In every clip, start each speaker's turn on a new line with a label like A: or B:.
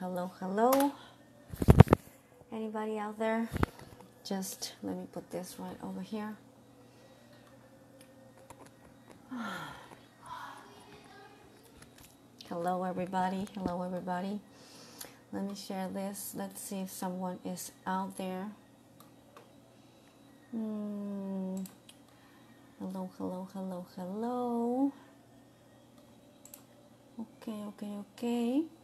A: hello, hello. Anybody out there? Just let me put this right over here. Hello, everybody. Hello, everybody. Let me share this. Let's see if someone is out there. Hmm. Hello, hello, hello, hello. Okay, okay, okay.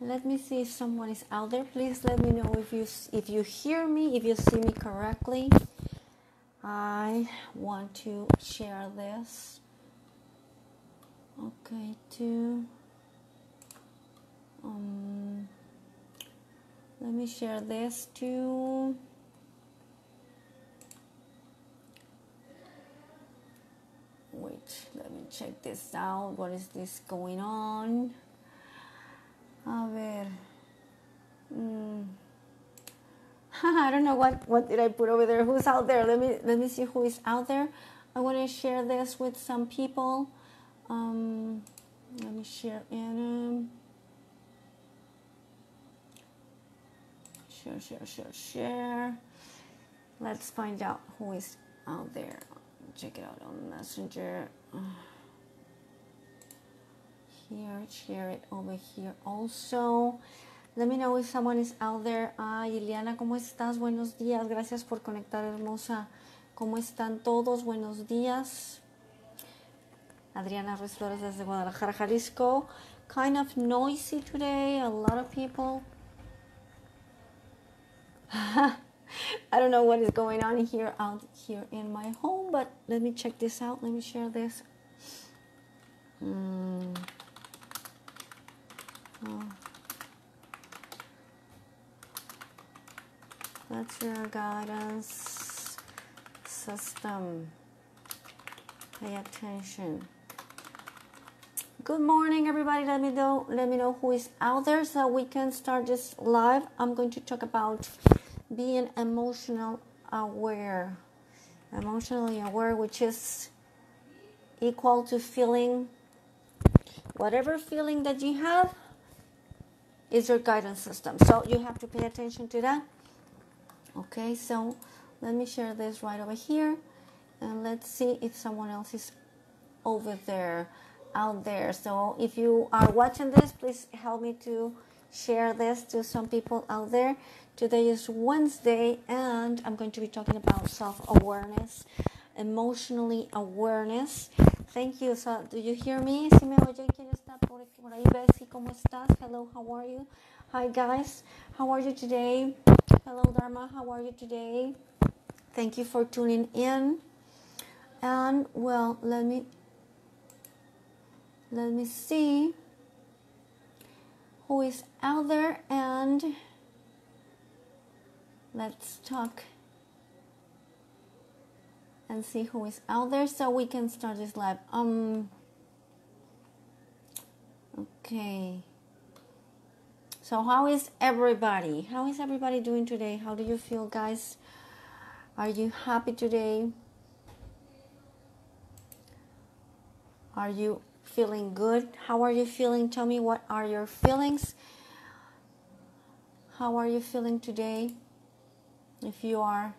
A: Let me see if someone is out there. Please let me know if you if you hear me, if you see me correctly. I want to share this. Okay, to um, let me share this to wait let me check this out what is this going on a ver. Mm. I don't know what what did I put over there. Who's out there? Let me let me see who is out there. I want to share this with some people. Um, let me share in um, share share share share. Let's find out who is out there. Check it out on messenger here share it over here also. Let me know if someone is out there. Ay Iliana cómo estás? Buenos días. Gracias por conectar hermosa. Cómo están todos? Buenos días. Adriana Ruiz Flores desde Guadalajara Jalisco. Kind of noisy today a lot of people. I don't know what is going on here out here in my home, but let me check this out. Let me share this. Mm. Oh. That's your guidance system. Pay attention. Good morning, everybody. Let me know. Let me know who is out there so we can start this live. I'm going to talk about being emotional aware emotionally aware which is equal to feeling whatever feeling that you have is your guidance system. So you have to pay attention to that. Okay so let me share this right over here and let's see if someone else is over there out there. So if you are watching this please help me to share this to some people out there. Today is Wednesday, and I'm going to be talking about self awareness, emotionally awareness. Thank you. So, do you hear me? Si me oye, ¿quién está por, por ahí? Bessie, ¿cómo estás? Hello, how are you? Hi, guys. How are you today? Hello, Dharma. How are you today? Thank you for tuning in. And, well, let me let me see who is out there and let's talk and see who is out there so we can start this live. Um okay. So how is everybody? How is everybody doing today? How do you feel guys? Are you happy today? Are you feeling good? How are you feeling? Tell me what are your feelings. How are you feeling today? If you are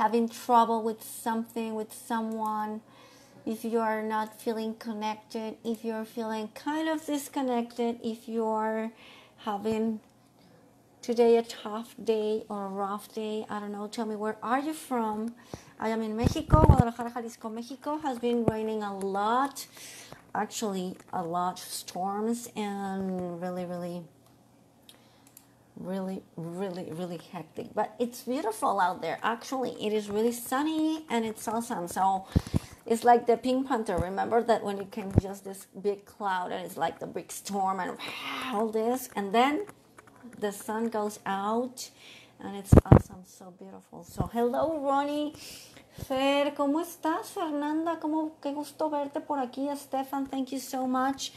A: having trouble with something, with someone, if you are not feeling connected, if you're feeling kind of disconnected, if you're having today a tough day or a rough day, I don't know, tell me where are you from? I am in Mexico, Guadalajara, Jalisco, Mexico has been raining a lot, actually a lot storms and really, really really, really, really hectic. But it's beautiful out there. Actually, it is really sunny and it's awesome. So it's like the Pink Panther. Remember that when it came just this big cloud and it's like the big storm and all this, and then the sun goes out and it's awesome, so beautiful. So hello, Ronnie. Fer, ¿cómo estás, Fernanda? ¿Cómo, qué gusto verte por aquí, Stefan. Thank you so much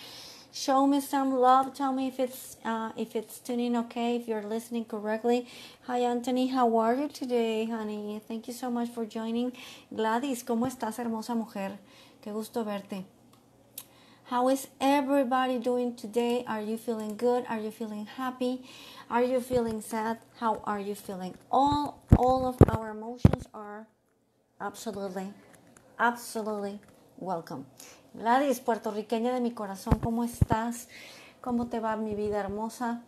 A: show me some love tell me if it's uh, if it's tuning okay if you're listening correctly hi anthony how are you today honey thank you so much for joining gladys cómo estás hermosa mujer qué gusto verte How is everybody doing today? Are you feeling good? Are you feeling happy? Are you feeling sad? How are you feeling? All all of our emotions are absolutely absolutely welcome. Gladys, puertorriqueña de mi corazón, ¿cómo estás? ¿Cómo te va mi vida hermosa?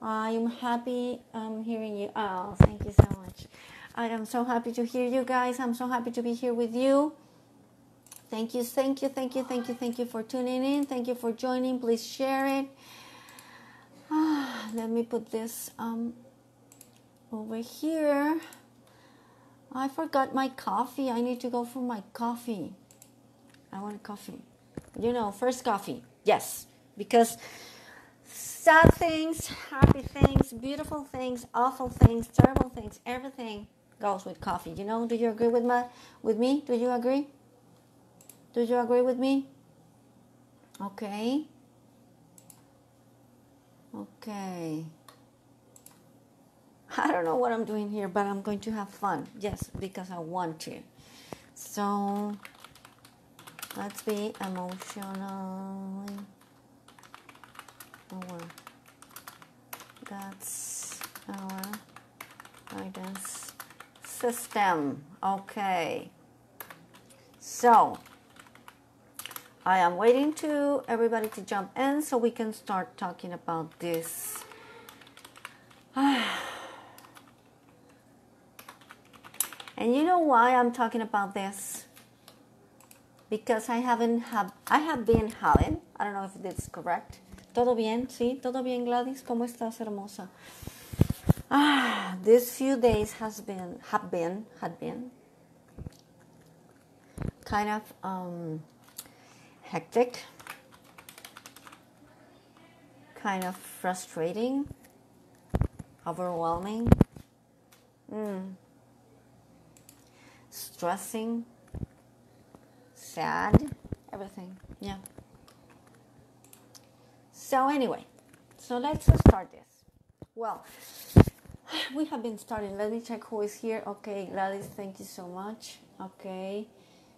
A: I'm happy I'm hearing you. Oh, thank you so much. I am so happy to hear you guys. I'm so happy to be here with you. Thank you, thank you, thank you, thank you, thank you for tuning in. Thank you for joining. Please share it. Ah, let me put this um, over here. I forgot my coffee. I need to go for my coffee. I want a coffee. You know, first coffee. Yes, because sad things, happy things, beautiful things, awful things, terrible things, everything goes with coffee. You know, do you agree with my with me? Do you agree? Do you agree with me? Okay. Okay. I don't know what I'm doing here, but I'm going to have fun. Yes, because I want to. So let's be emotionally oh, aware. That's our guidance system. Okay. So I am waiting to everybody to jump in so we can start talking about this. and you know why I'm talking about this? Because I haven't have I have been having, I don't know if this is correct. ¿Todo bien? ¿Sí? ¿Todo bien, Gladys? ¿Cómo estás, hermosa? Ah, these few days has been have been had been kind of um hectic, kind of frustrating, overwhelming, mm. stressing, sad, everything. Yeah. So, anyway, so let's start this. Well, we have been starting. Let me check who is here. Okay, Gladys, thank you so much. Okay.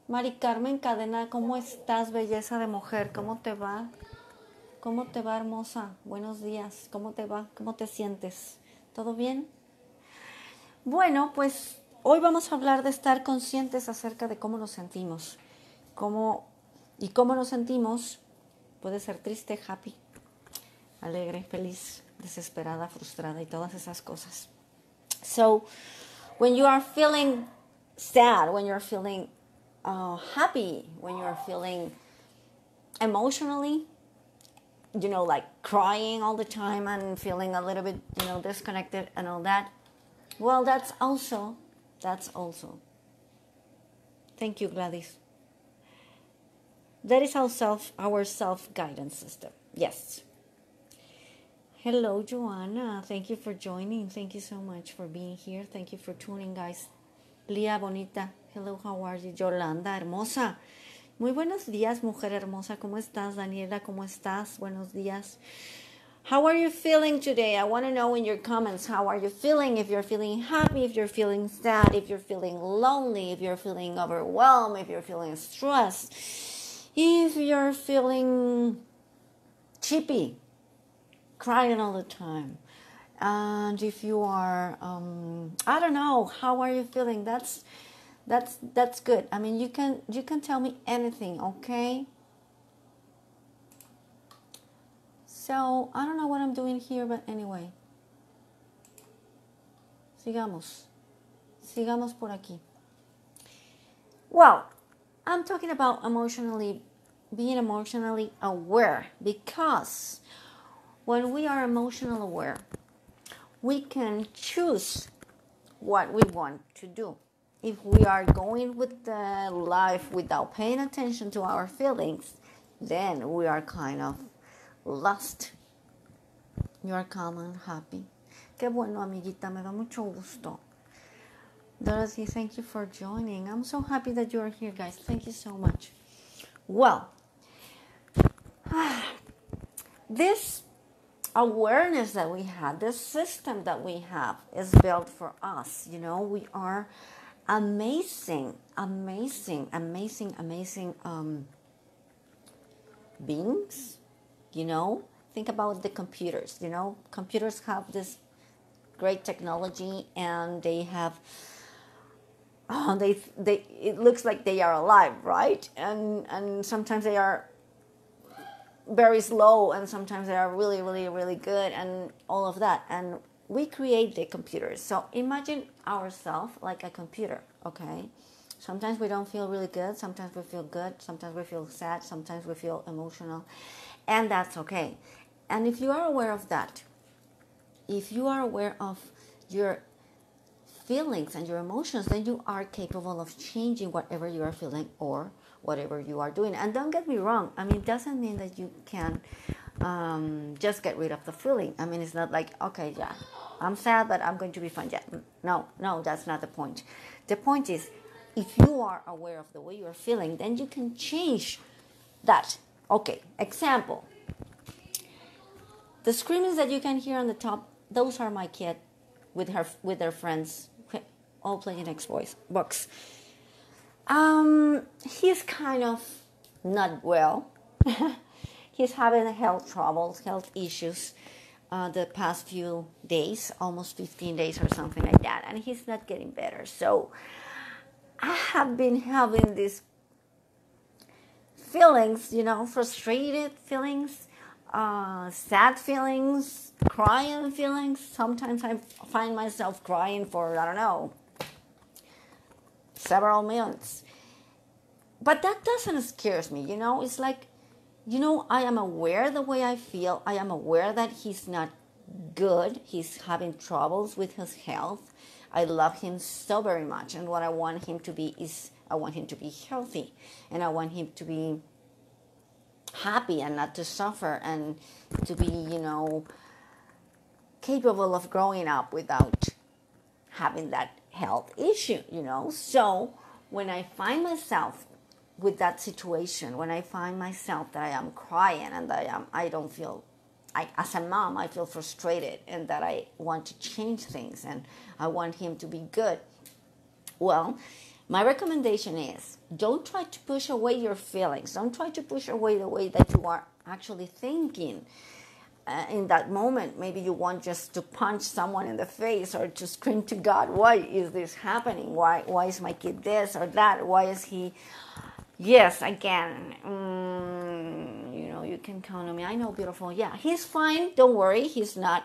A: Mari Carmen Cadena, ¿cómo estás, belleza de mujer? ¿Cómo te va? ¿Cómo te va, hermosa? Buenos días. ¿Cómo te va? ¿Cómo te sientes? ¿Todo bien? Bueno, pues hoy vamos a hablar de estar conscientes acerca de cómo nos sentimos. Cómo y cómo nos sentimos puede ser triste, happy, alegre, feliz, desesperada, frustrada y todas esas cosas. So, when you are feeling sad, when you're feeling uh, happy, when you're feeling emotionally, you know, like crying all the time and feeling a little bit, you know, disconnected and all that. Well, that's also, that's also. Thank you, Gladys. That is our self, our self guidance system. Yes. Hello, Joanna. Thank you for joining. Thank you so much for being here. Thank you for tuning, guys. Lia Bonita. Hello, how are you? Yolanda, hermosa. Muy buenos días, mujer hermosa. ¿Cómo estás, Daniela? ¿Cómo estás? Buenos días. How are you feeling today? I want to know in your comments how are you feeling? If you're feeling happy, if you're feeling sad, if you're feeling lonely, if you're feeling overwhelmed, if you're feeling stressed, if you're feeling chippy, crying all the time and if you are um, i don't know how are you feeling? That's that's that's good. I mean you can you can tell me anything okay? So i don't know what i'm doing here but anyway. Sigamos. Sigamos por aquí. Well i'm talking about emotionally being emotionally aware because when we are emotional aware we can choose what we want to do. If we are going with the life without paying attention to our feelings, then we are kind of lost. You are calm and happy. Qué bueno, amiguita, me da mucho gusto. Dorothy, thank you for joining. I'm so happy that you are here, guys. Thank you so much. Well, this awareness that we have, this system that we have is built for us. You know, we are amazing, amazing, amazing, amazing um, beings, you know. Think about the computers, you know. Computers have this great technology and they have oh, they they it looks like they are alive, right? And and sometimes they are very slow and sometimes they are really really really good and all of that. And we create the computers. So imagine ourselves like a computer okay? Sometimes we don't feel really good sometimes we feel good sometimes we feel sad sometimes we feel emotional and that's okay. And if you are aware of that if you are aware of your feelings and your emotions then you are capable of changing whatever you are feeling or whatever you are doing. And don't get me wrong, I mean, it doesn't mean that you can um, just get rid of the feeling. I mean, it's not like, okay, yeah, I'm sad, but I'm going to be fine. Yeah. No, no, that's not the point. The point is, if you are aware of the way you are feeling, then you can change that. Okay, example. The screamings that you can hear on the top, those are my kid with her with their friends, all playing Xbox. Box um, he's kind of not well. he's having health troubles, health issues uh, the past few days, almost 15 days or something like that, and he's not getting better. So I have been having these feelings, you know, frustrated feelings, uh, sad feelings, crying feelings. Sometimes I find myself crying for, I don't know, several minutes. But that doesn't scare me, you know? It's like, you know, I am aware the way I feel. I am aware that he's not good. He's having troubles with his health. I love him so very much. And what I want him to be is I want him to be healthy. And I want him to be happy and not to suffer and to be, you know, capable of growing up without having that health issue, you know. So when I find myself with that situation, when I find myself that I am crying and I am, I don't feel, I, as a mom, I feel frustrated and that I want to change things and I want him to be good. Well, my recommendation is don't try to push away your feelings. Don't try to push away the way that you are actually thinking uh, in that moment, maybe you want just to punch someone in the face or to scream to God, why is this happening? Why, why is my kid this or that? Why is he, yes, again, mm, you know, you can count on me. I know, beautiful. Yeah, he's fine. Don't worry. He's not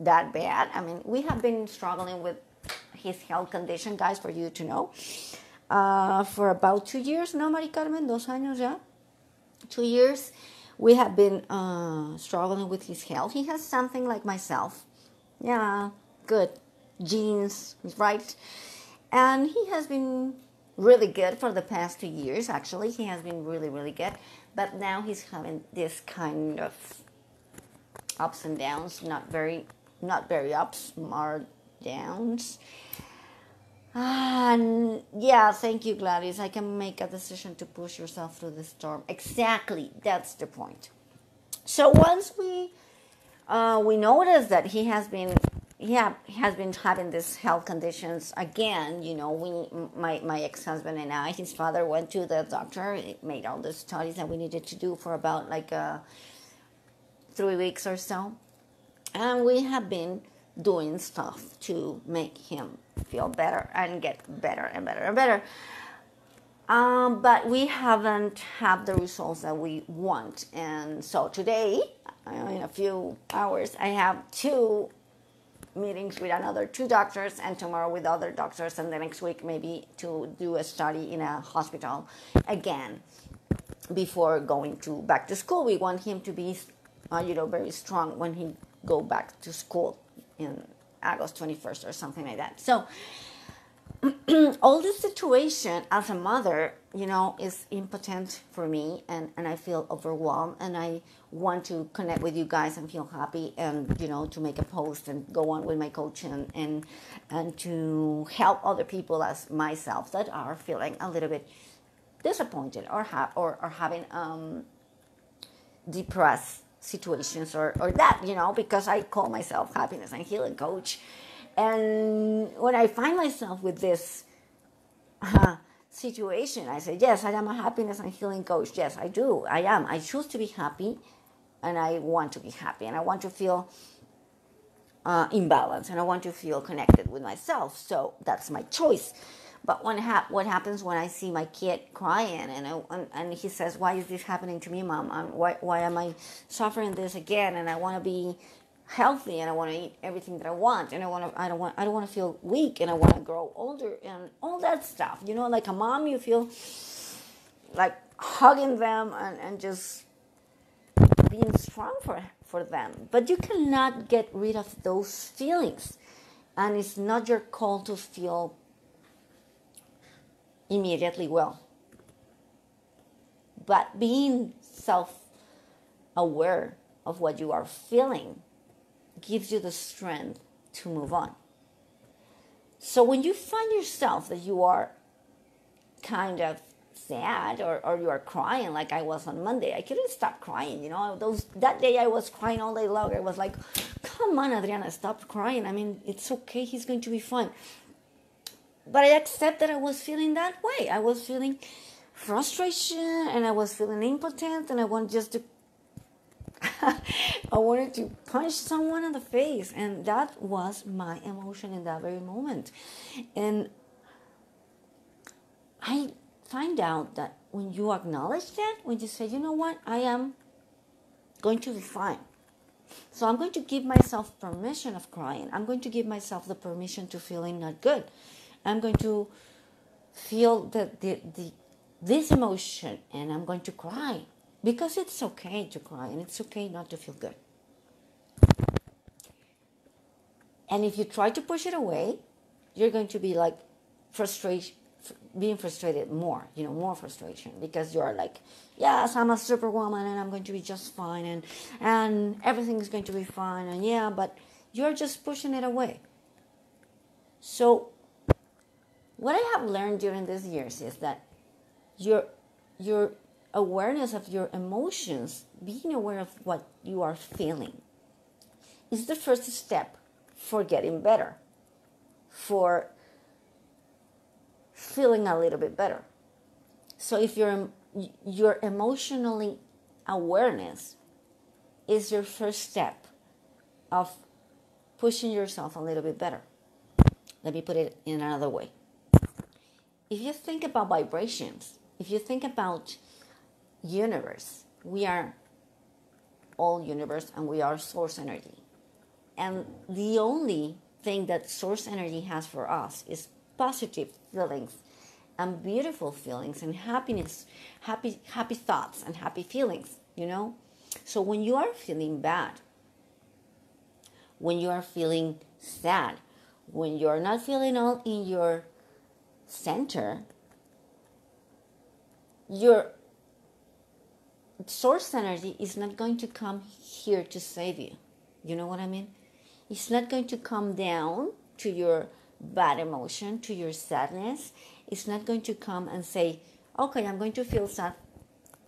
A: that bad. I mean, we have been struggling with his health condition, guys, for you to know, uh, for about two years, no, Mari Carmen? Dos años ya? Two years we have been uh, struggling with his health. He has something like myself. Yeah, good. Genes, right? And he has been really good for the past two years, actually. He has been really, really good. But now he's having this kind of ups and downs, not very, not very ups, more downs. And yeah, thank you, Gladys. I can make a decision to push yourself through the storm. Exactly, that's the point. So once we uh, we notice that he has been yeah has been having these health conditions again. You know, we my my ex husband and I, his father went to the doctor, made all the studies that we needed to do for about like uh, three weeks or so, and we have been doing stuff to make him feel better and get better and better and better. Um, but we haven't had the results that we want. And so today, in a few hours, I have two meetings with another two doctors, and tomorrow with other doctors, and the next week maybe to do a study in a hospital again before going to back to school. We want him to be, uh, you know, very strong when he go back to school in August 21st or something like that. So all this situation as a mother, you know, is impotent for me and, and I feel overwhelmed and I want to connect with you guys and feel happy and, you know, to make a post and go on with my coaching and, and, to help other people as myself that are feeling a little bit disappointed or, ha- or, or having um, depressed situations or, or that, you know, because I call myself happiness and healing coach. And when I find myself with this uh, situation. I say, yes, I am a happiness and healing coach. Yes, I do. I am. I choose to be happy and I want to be happy and I want to feel uh, in balance and I want to feel connected with myself. So that's my choice. But when ha- what happens when I see my kid crying and, I, and, and he says, "Why is this happening to me, mom? I'm, why why am I suffering this again?" And I want to be healthy and I want to eat everything that I want and I want to I don't want I don't want to feel weak and I want to grow older and all that stuff. You know, like a mom, you feel like hugging them and, and just being strong for for them. But you cannot get rid of those feelings, and it's not your call to feel immediately well. But being self aware of what you are feeling gives you the strength to move on. So when you find yourself that you are kind of sad or, or you are crying like I was on Monday, I couldn't stop crying, you know. Those that day I was crying all day long. I was like, come on, Adriana, stop crying. I mean, it's okay, he's going to be fine but I accept that I was feeling that way. I was feeling frustration and I was feeling impotent and I wanted just to I wanted to punch someone in the face and that was my emotion in that very moment. And I find out that when you acknowledge that, when you say, you know what, I am going to be fine. So I'm going to give myself permission of crying. I'm going to give myself the permission to feeling not good. I'm going to feel the, the, the, this emotion and I'm going to cry because it's okay to cry and it's okay not to feel good. And if you try to push it away, you're going to be like frustration, being frustrated more, you know, more frustration because you are like, yes, I'm a superwoman and I'm going to be just fine and and everything is going to be fine and yeah, but you're just pushing it away. So what I have learned during these years is that your your awareness of your emotions, being aware of what you are feeling, is the first step for getting better, for feeling a little bit better. So if your your emotionally awareness is your first step of pushing yourself a little bit better. Let me put it in another way if you think about vibrations, if you think about universe, we are all universe and we are source energy. And the only thing that source energy has for us is positive feelings and beautiful feelings and happiness, happy happy thoughts and happy feelings, you know? So when you are feeling bad, when you are feeling sad, when you're not feeling all in your center, your source energy is not going to come here to save you. You know what I mean? It's not going to come down to your bad emotion, to your sadness. It's not going to come and say, okay, I'm going to feel sad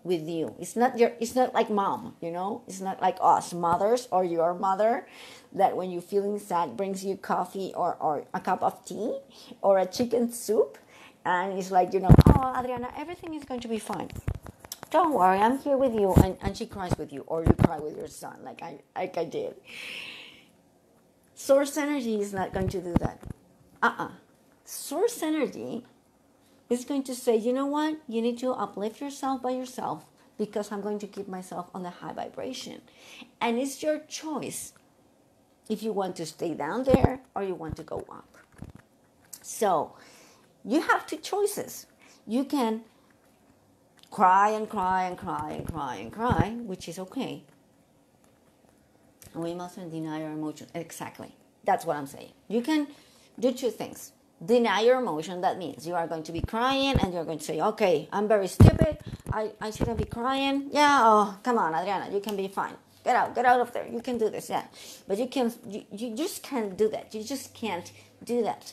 A: with you. It's not your it's not like mom, you know? It's not like us mothers or your mother that when you're feeling sad brings you coffee or, or a cup of tea or a chicken soup and it's like, you know, oh Adriana, everything is going to be fine. Don't worry, I'm here with you and, and she cries with you or you cry with your son like I like I did. Source energy is not going to do that. Uh-uh. Source energy is going to say, you know what? You need to uplift yourself by yourself because I'm going to keep myself on the high vibration. And it's your choice if you want to stay down there or you want to go up. So you have two choices. You can cry and cry and cry and cry and cry, which is okay. We mustn't deny our emotions. Exactly. That's what I'm saying. You can do two things deny your emotion, that means you are going to be crying and you're going to say, okay, I'm very stupid. I, I shouldn't be crying. Yeah, oh, come on, Adriana, you can be fine. Get out, get out of there. You can do this, yeah. But you can, you, you just can't do that. You just can't do that.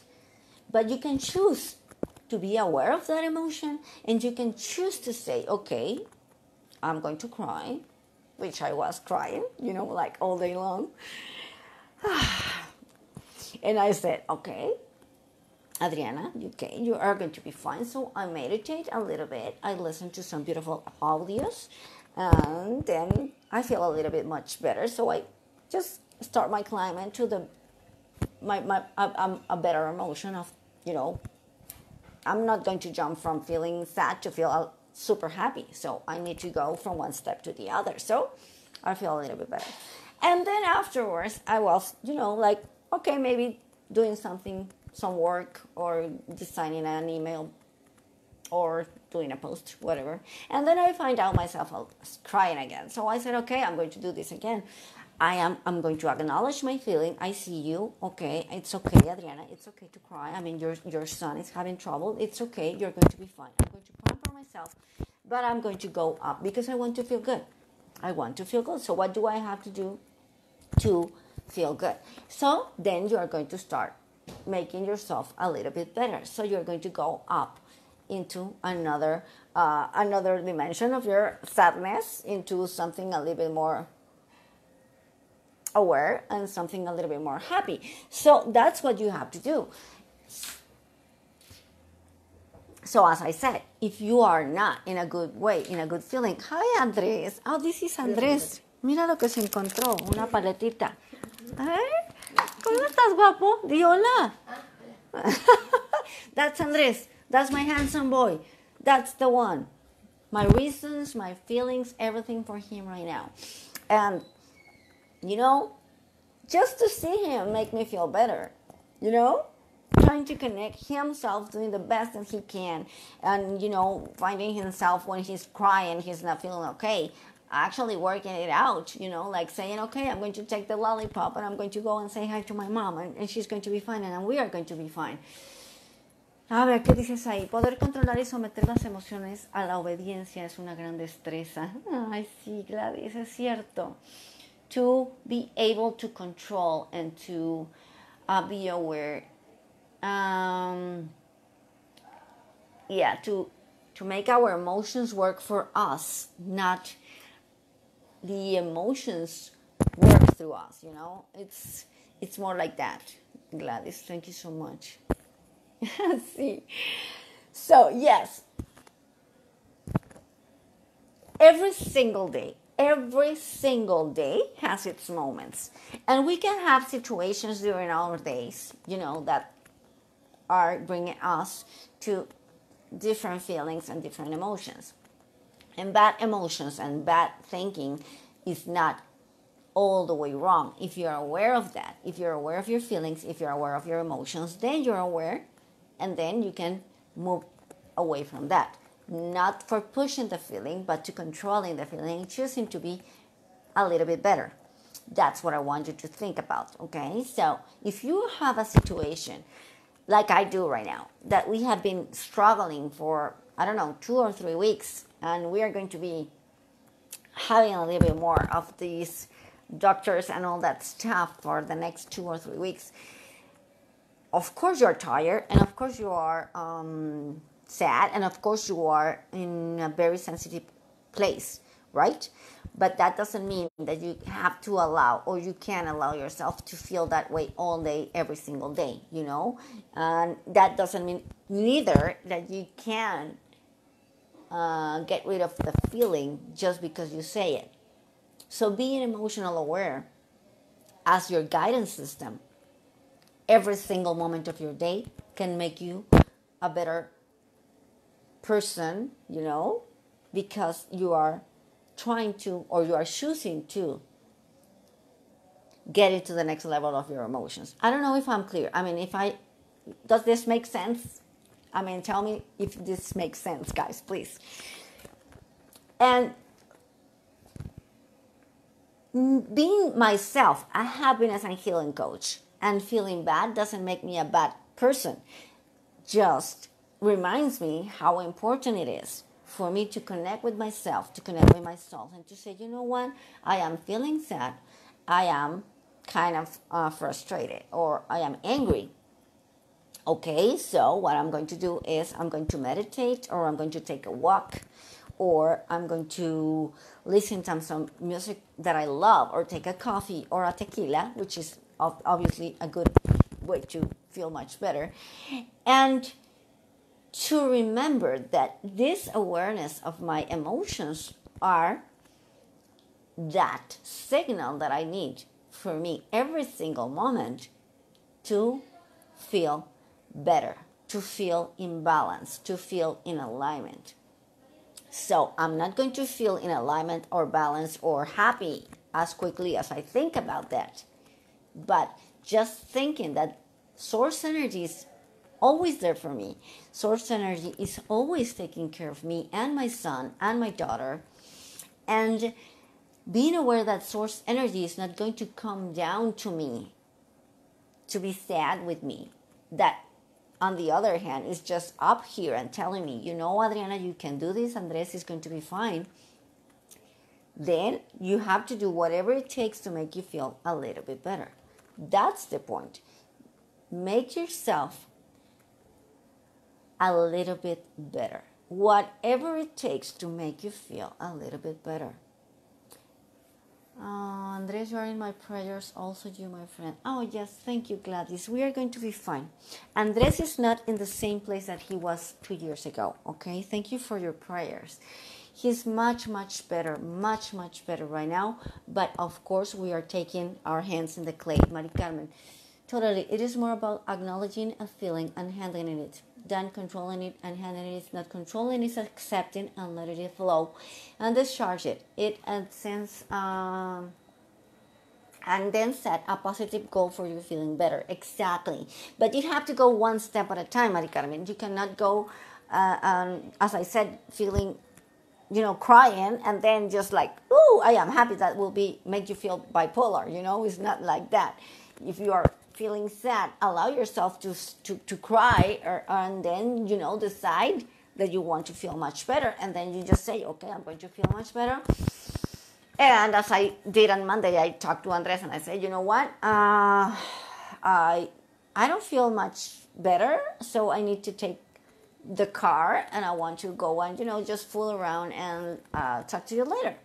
A: But you can choose to be aware of that emotion and you can choose to say, okay, I'm going to cry, which I was crying, you know, like all day long. and I said, okay, Adriana, okay, you are going to be fine. So I meditate a little bit. I listen to some beautiful audios, and then I feel a little bit much better. So I just start my climb into the my my a, a better emotion of you know. I'm not going to jump from feeling sad to feel super happy. So I need to go from one step to the other. So I feel a little bit better. And then afterwards, I was, you know, like, okay, maybe doing something, some work, or designing an email, or doing a post, whatever. And then I find out myself oh, crying again. So I said, okay, I'm going to do this again. I am I'm going to acknowledge my feeling. I see you. Okay, it's okay, Adriana. It's okay to cry. I mean, your your son is having trouble. It's okay. You're going to be fine. I'm going to pamper myself, but I'm going to go up because I want to feel good. I want to feel good. So what do I have to do to feel good? So then you are going to start making yourself a little bit better. So you're going to go up into another uh, another dimension of your sadness into something a little bit more aware and something a little bit more happy. So that's what you have to do. So as I said, if you are not in a good way, in a good feeling, hi Andres. Oh, this is Andres. Mira lo que se encontró, una paletita. ¿Eh? ¿Cómo estás, guapo? Di hola. That's Andres. That's my handsome boy. That's the one. My reasons, my feelings, everything for him right now. And you know, just to see him make me feel better, you know, trying to connect himself, doing the best that he can, and you know, finding himself when he's crying, he's not feeling okay. Actually working it out, you know, like saying, okay, I'm going to take the lollipop and I'm going to go and say hi to my mom and, and she's going to be fine and we are going to be fine. A ver, ¿qué dices ahí? Poder controlar y someter las emociones a la obediencia es una gran destreza. Ay, sí, Gladys, es cierto to be able to control and to uh, be aware. Um, yeah, to to make our emotions work for us, not the emotions work through us. You know, it's it's more like that. Gladys, thank you so much. See, so yes, every single day every single day has its moments. And we can have situations during our days, you know, that are bringing us to different feelings and different emotions. And bad emotions and bad thinking is not all the way wrong. If you're aware of that, if you're aware of your feelings, if you're aware of your emotions, then you're aware and then you can move away from that not for pushing the feeling, but to controlling the feeling, choosing to be a little bit better. That's what I want you to think about, okay? So if you have a situation like I do right now, that we have been struggling for, I don't know, two or three weeks, and we are going to be having a little bit more of these doctors and all that stuff for the next two or three weeks. Of course, you're tired, and of course, you are um, sad and of course you are in a very sensitive place right but that doesn't mean that you have to allow or you can allow yourself to feel that way all day every single day you know and that doesn't mean neither that you can uh, get rid of the feeling just because you say it so being emotional aware as your guidance system every single moment of your day can make you a better person, you know, because you are trying to or you are choosing to get into the next level of your emotions. I don't know if I'm clear. I mean, if I does this make sense? I mean, tell me if this makes sense, guys, please. And being myself, a happiness and healing coach, and feeling bad doesn't make me a bad person. Just reminds me how important it is for me to connect with myself, to connect with my soul, and to say, you know what, I am feeling sad, I am kind of uh, frustrated, or I am angry. Okay, so what I'm going to do is I'm going to meditate, or I'm going to take a walk, or I'm going to listen to some music that I love, or take a coffee or a tequila, which is obviously a good way to feel much better. And to remember that this awareness of my emotions are that signal that I need for me every single moment to feel better, to feel in balance, to feel in alignment. So I'm not going to feel in alignment or balance or happy as quickly as I think about that. But just thinking that source energy is always there for me. Source energy is always taking care of me and my son and my daughter. And being aware that source energy is not going to come down to me to be sad with me. That, on the other hand, is just up here and telling me, you know, Adriana, you can do this, Andres is going to be fine. Then you have to do whatever it takes to make you feel a little bit better. That's the point. Make yourself a little bit better. Whatever it takes to make you feel a little bit better. Uh, Andres, you are in my prayers, also you, my friend. Oh, yes, thank you, Gladys. We are going to be fine. Andres is not in the same place that he was two years ago, okay? Thank you for your prayers. He's much, much better, much, much better right now. But of course, we are taking our hands in the clay, Mari Carmen. Totally. It is more about acknowledging a feeling and handling it than controlling it and handling it. Not controlling is accepting and letting it flow and discharge it. It and sense um, and then set a positive goal for you feeling better. Exactly. But you have to go one step at a time, Mari Carmen. You cannot go, uh, um, as I said, feeling you know, crying and then just like, oh, I am happy that will be make you feel bipolar. You know, it's not like that. If you are feeling sad, allow yourself to to, to cry, or, and then you know decide that you want to feel much better, and then you just say, okay, I'm going to feel much better. And as I did on Monday, I talked to Andres and I said, you know what, uh, I I don't feel much better, so I need to take the car and I want to go and you know just fool around and uh, talk to you later.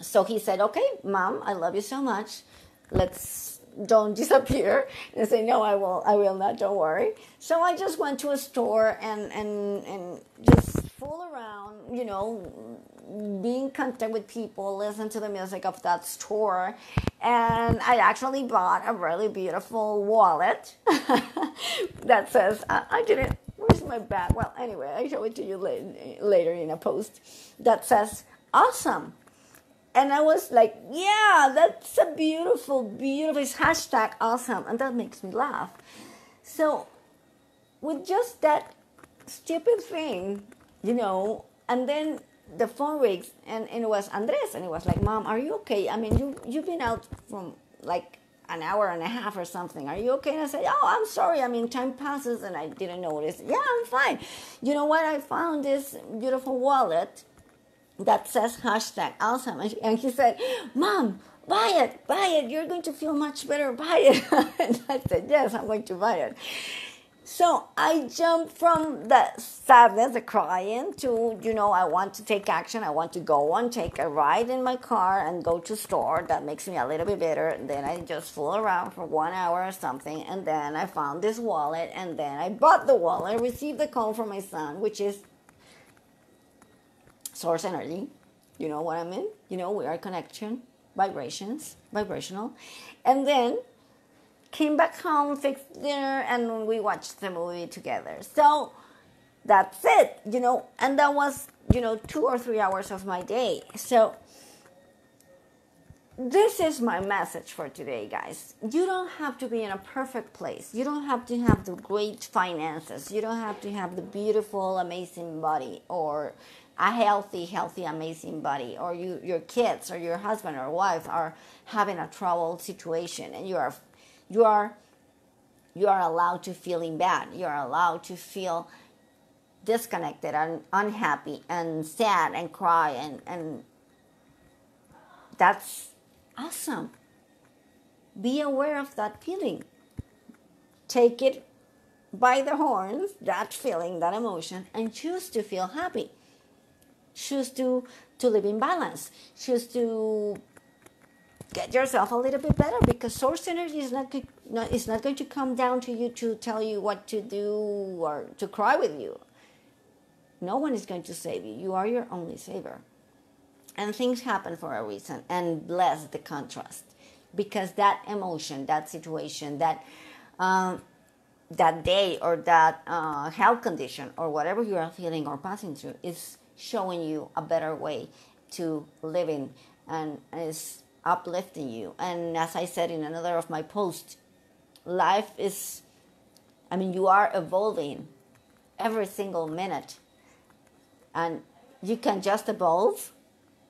A: So he said, "Okay, mom, I love you so much. Let's don't disappear." And say, "No, I will. I will not. Don't worry." So I just went to a store and and and just fool around, you know, be in contact with people, listen to the music of that store. And I actually bought a really beautiful wallet that says, I, I didn't where's my bag? Well, anyway, I show it to you later in a post that says awesome. And I was like, yeah, that's a beautiful, beautiful it's hashtag awesome. And that makes me laugh. So with just that stupid thing, you know, and then the phone rings and, and it was Andres and it was like, Mom, are you okay? I mean you you've been out from like an hour and a half or something. Are you okay? And I said, Oh, I'm sorry. I mean, time passes and I didn't notice. Yeah, I'm fine. You know what? I found this beautiful wallet that says hashtag awesome. And he said, Mom, buy it, buy it. You're going to feel much better. Buy it. and I said, Yes, I'm going to buy it. So I jumped from the sadness, the crying, to you know I want to take action. I want to go and take a ride in my car and go to store. That makes me a little bit better. And then I just fool around for one hour or something, and then I found this wallet, and then I bought the wallet. Received the call from my son, which is source energy. You know what I mean? You know we are connection, vibrations, vibrational, and then came back home, fixed dinner, and we watched the movie together. So that's it, you know, and that was, you know, two or three hours of my day. So this is my message for today, guys. You don't have to be in a perfect place. You don't have to have the great finances. You don't have to have the beautiful, amazing body or a healthy, healthy, amazing body, or you, your kids or your husband or wife are having a troubled situation and you are you are you are allowed to feeling bad. You are allowed to feel disconnected and unhappy and sad and cry and and that's awesome. Be aware of that feeling. Take it by the horns that feeling that emotion and choose to feel happy choose to to live in balance choose to get yourself a little bit better because source energy is not no, it's not going to come down to you to tell you what to do or to cry with you. No one is going to save you. You are your only saver. And things happen for a reason. And bless the contrast. Because that emotion, that situation, that um, that day or that uh, health condition or whatever you are feeling or passing through is showing you a better way to living and is uplifting you. And as I said in another of my posts, life is, I mean, you are evolving every single minute. And you can just evolve,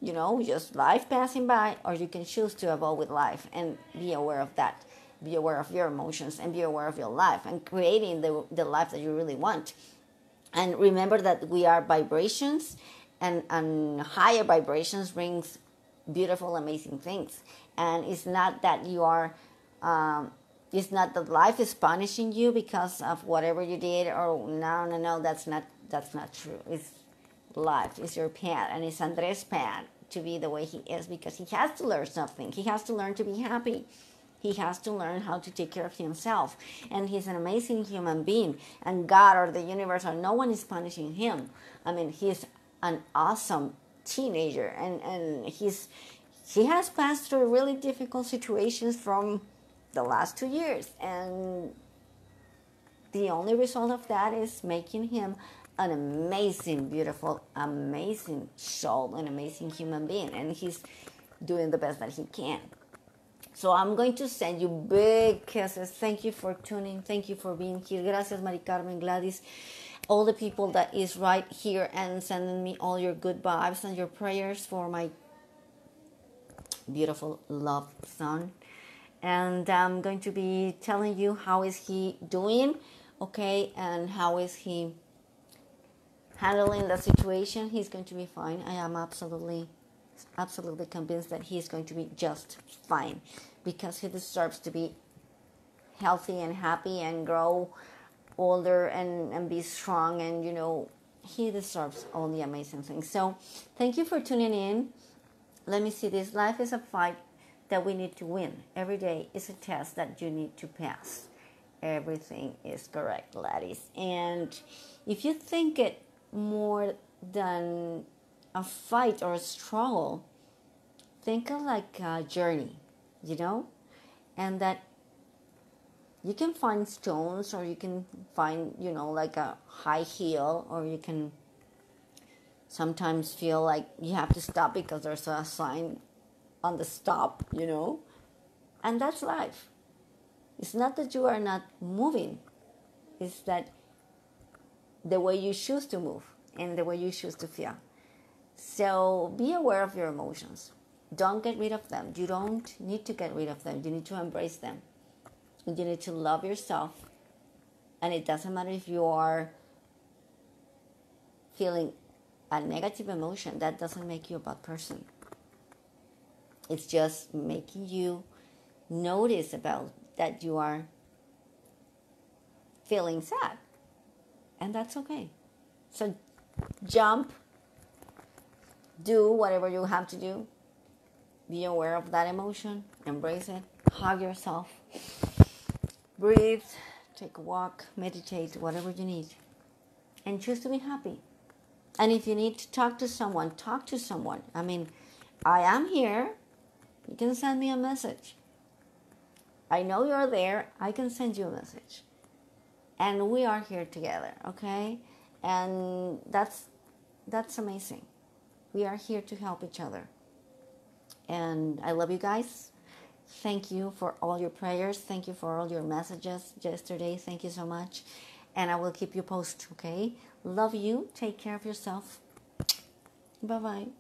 A: you know, just life passing by, or you can choose to evolve with life and be aware of that. Be aware of your emotions and be aware of your life and creating the, the life that you really want. And remember that we are vibrations and, and higher vibrations brings beautiful, amazing things. And it's not that you are, um, it's not that life is punishing you because of whatever you did, or no, no, no, that's not that's not true. It's life. It's your path, and it's Andres' path to be the way he is because he has to learn something. He has to learn to be happy. He has to learn how to take care of himself. And he's an amazing human being. And God or the universe or no one is punishing him. I mean, he's an awesome teenager and and he's he has passed through really difficult situations from the last two years and the only result of that is making him an amazing beautiful amazing soul an amazing human being and he's doing the best that he can so i'm going to send you big kisses. Thank you for tuning. Thank you for being here. Gracias mari carmen gladys all the people that is right here and sending me all your good vibes and your prayers for my beautiful love son. And i'm going to be telling you how is he doing okay and how is he handling the situation. He's going to be fine. I am absolutely absolutely convinced that he's going to be just fine because he deserves to be healthy and happy and grow older and, and be strong and you know he deserves all the amazing things. So thank you for tuning in. Let me see this life is a fight that we need to win. Every day is a test that you need to pass. Everything is correct ladies and if you think it more than a fight or a struggle think of like a journey you know? And that you can find stones or you can find you know like a high heel or you can sometimes feel like you have to stop because there's a sign on the stop you know? And that's life. It's not that you are not moving. It's that the way you choose to move and the way you choose to feel. So be aware of your emotions don't get rid of them you don't need to get rid of them you need to embrace them you need to love yourself. And it doesn't matter if you are feeling a negative emotion, that doesn't make you a bad person. It's just making you notice about that you are feeling sad. And that's okay. So jump, do whatever you have to do. Be aware of that emotion, embrace it, hug yourself breathe, take a walk, meditate, whatever you need, and choose to be happy. And if you need to talk to someone, talk to someone. I mean, I am here. You can send me a message. I know you're there. I can send you a message. And we are here together, okay? And that's that's amazing. We are here to help each other. And I love you guys. Thank you for all your prayers. Thank you for all your messages yesterday. Thank you so much. And I will keep you posted, okay? Love you. Take care of yourself. Bye bye.